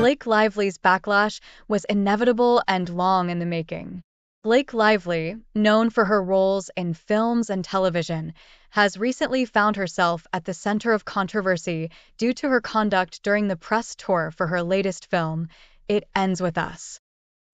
Blake Lively's backlash was inevitable and long in the making. Blake Lively, known for her roles in films and television, has recently found herself at the center of controversy due to her conduct during the press tour for her latest film, It Ends With Us.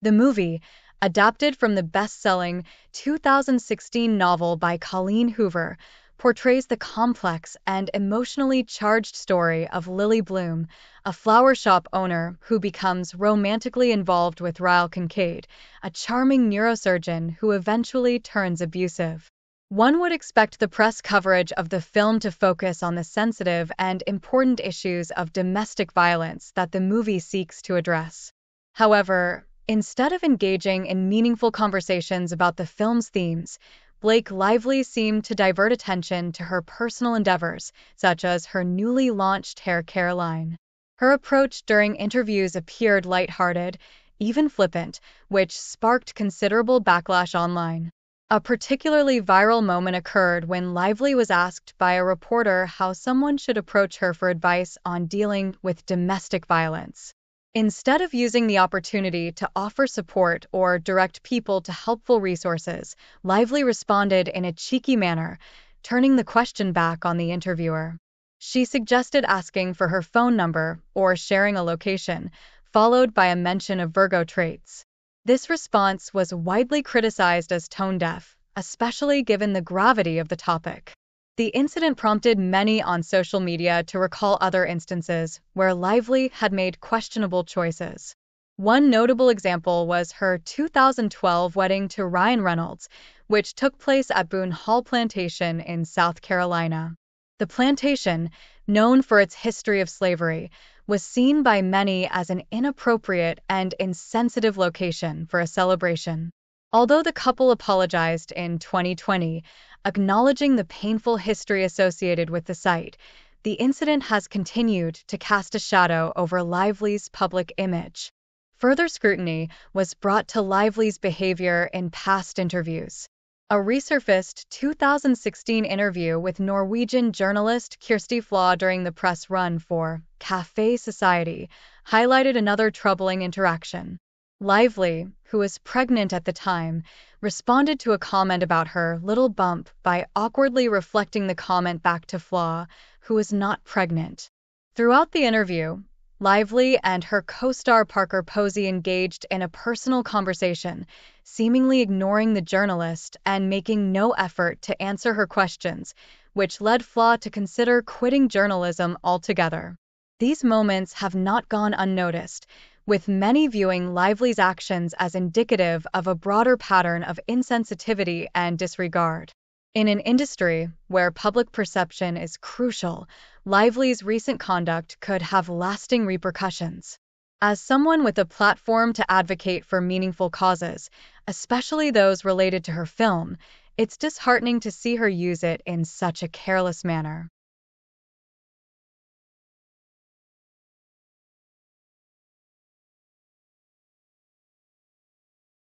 The movie, adapted from the best selling 2016 novel by Colleen Hoover, portrays the complex and emotionally charged story of Lily Bloom, a flower shop owner who becomes romantically involved with Ryle Kincaid, a charming neurosurgeon who eventually turns abusive. One would expect the press coverage of the film to focus on the sensitive and important issues of domestic violence that the movie seeks to address. However, instead of engaging in meaningful conversations about the film's themes, Blake Lively seemed to divert attention to her personal endeavors, such as her newly launched hair care line. Her approach during interviews appeared lighthearted, even flippant, which sparked considerable backlash online. A particularly viral moment occurred when Lively was asked by a reporter how someone should approach her for advice on dealing with domestic violence. Instead of using the opportunity to offer support or direct people to helpful resources, Lively responded in a cheeky manner, turning the question back on the interviewer. She suggested asking for her phone number or sharing a location, followed by a mention of Virgo traits. This response was widely criticized as tone deaf, especially given the gravity of the topic. The incident prompted many on social media to recall other instances where Lively had made questionable choices. One notable example was her 2012 wedding to Ryan Reynolds, which took place at Boone Hall Plantation in South Carolina. The plantation, known for its history of slavery, was seen by many as an inappropriate and insensitive location for a celebration. Although the couple apologized in 2020, acknowledging the painful history associated with the site, the incident has continued to cast a shadow over Lively's public image. Further scrutiny was brought to Lively's behavior in past interviews. A resurfaced 2016 interview with Norwegian journalist Kirsti Flaa during the press run for Cafe Society highlighted another troubling interaction. Lively, who was pregnant at the time, responded to a comment about her little bump by awkwardly reflecting the comment back to Flaa, who was not pregnant. Throughout the interview, Lively and her co star Parker Posey engaged in a personal conversation, seemingly ignoring the journalist and making no effort to answer her questions, which led Flaa to consider quitting journalism altogether. These moments have not gone unnoticed, with many viewing Lively's actions as indicative of a broader pattern of insensitivity and disregard. In an industry where public perception is crucial, Lively's recent conduct could have lasting repercussions. As someone with a platform to advocate for meaningful causes, especially those related to her film, it's disheartening to see her use it in such a careless manner.